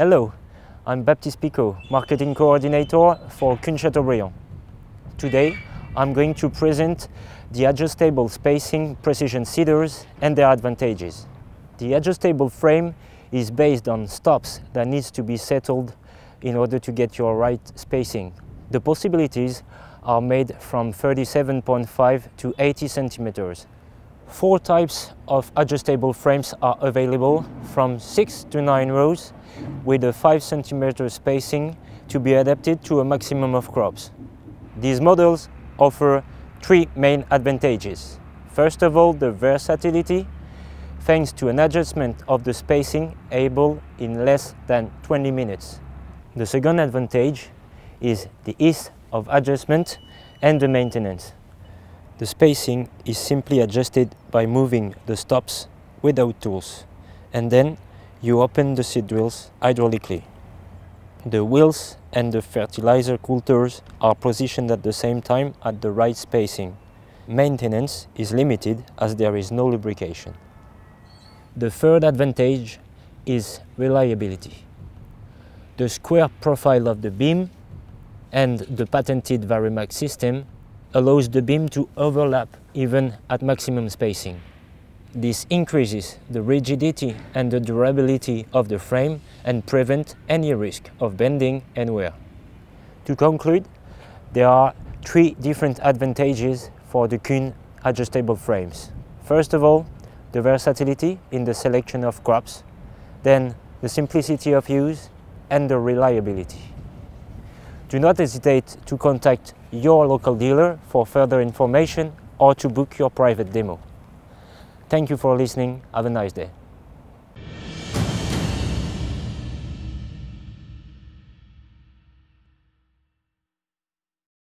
Hello, I'm Baptiste Picot, Marketing Coordinator for Kuhn Chateaubriant. Today, I'm going to present the adjustable spacing precision seeders and their advantages. The adjustable frame is based on stops that needs to be settled in order to get your right spacing. The possibilities are made from 37.5 to 80 centimeters. Four types of adjustable frames are available from 6 to 9 rows with a 5 centimeter spacing to be adapted to a maximum of crops. These models offer three main advantages. First of all, the versatility, thanks to an adjustment of the spacing able in less than 20 minutes. The second advantage is the ease of adjustment and the maintenance. The spacing is simply adjusted by moving the stops without tools and then you open the seed drills hydraulically. The wheels and the fertilizer coulters are positioned at the same time at the right spacing. Maintenance is limited as there is no lubrication. The third advantage is reliability. The square profile of the beam and the patented Varimax system allows the beam to overlap even at maximum spacing. This increases the rigidity and the durability of the frame and prevent any risk of bending and wear. To conclude, there are three different advantages for the Kuhn adjustable frames. First of all, the versatility in the selection of crops, then the simplicity of use and the reliability. Do not hesitate to contact your local dealer for further information or to book your private demo. Thank you for listening. Have a nice day.